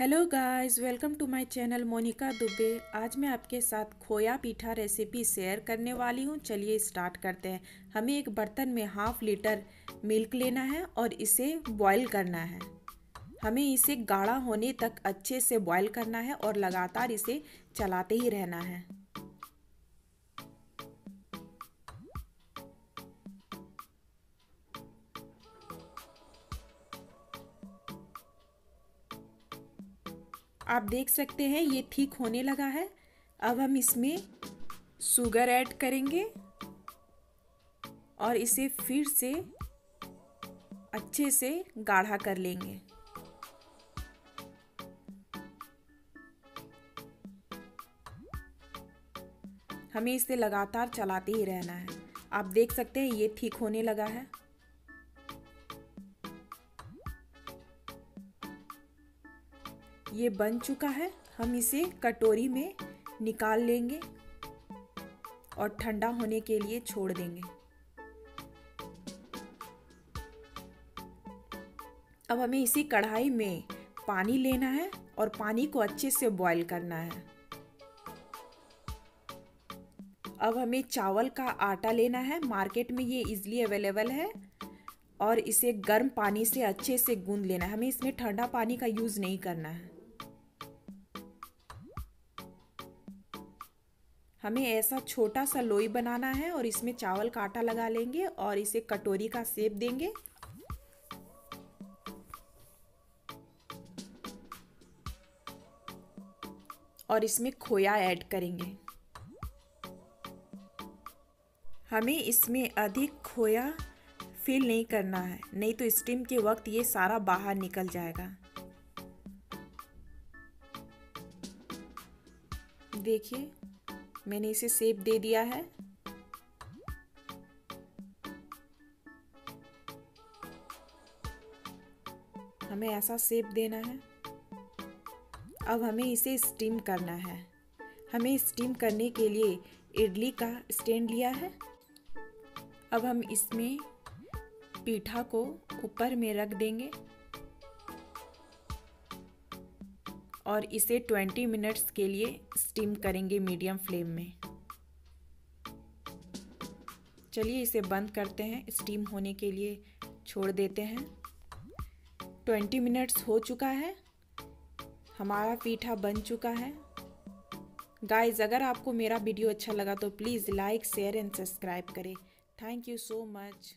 Hello guys, welcome to my channel Monika Dubey. आज मैं आपके साथ खोया पीठा रेसिपी शेयर करने वाली हूँ। चलिए स्टार्ट करते हैं। हमें एक बर्तन में हाफ़ लीटर मिल्क लेना है और इसे बॉईल करना है। हमें इसे गाढ़ा होने तक अच्छे से बॉईल करना है और लगातार इसे चलाते ही रहना है। आप देख सकते हैं, ये ठीक होने लगा है। अब हम इसमें शुगर ऐड करेंगे और इसे फिर से अच्छे से गाढ़ा कर लेंगे। हमें इसे लगातार चलाते ही रहना है। आप देख सकते हैं, ये ठीक होने लगा है। ये बन चुका है। हम इसे कटोरी में निकाल लेंगे और ठंडा होने के लिए छोड़ देंगे। अब हमें इसी कढ़ाई में पानी लेना है और पानी को अच्छे से बॉईल करना है। अब हमें चावल का आटा लेना है। मार्केट में ये इजली अवेलेबल है और इसे गर्म पानी से अच्छे से गूंद लेना है। हमें इसमें ठंडा पानी का यूज़ नहीं करना है। हमें ऐसा छोटा सा लोई बनाना है और इसमें चावल का आटा लगा लेंगे और इसे कटोरी का सेप देंगे। और इसमें खोया ऐड करेंगे। हमें इसमें अधिक खोया फिल नहीं करना है, नहीं तो स्टीम के वक्त ये सारा बाहर निकल जाएगा। देखिए मैंने इसे सेप दे दिया है। हमें ऐसा सेप देना है। अब हमें इसे स्टीम करना है। हमें स्टीम करने के लिए इडली का स्टैंड लिया है। अब हम इसमें पीठा को ऊपर में रख देंगे। और इसे 20 मिनट्स के लिए स्टीम करेंगे मीडियम फ्लेम में। चलिए इसे बंद करते हैं। स्टीम होने के लिए छोड़ देते हैं। 20 मिनट्स हो चुका है। हमारा पीठा बन चुका है। गाइस अगर आपको मेरा वीडियो अच्छा लगा तो please like, share and subscribe करें। Thank you so much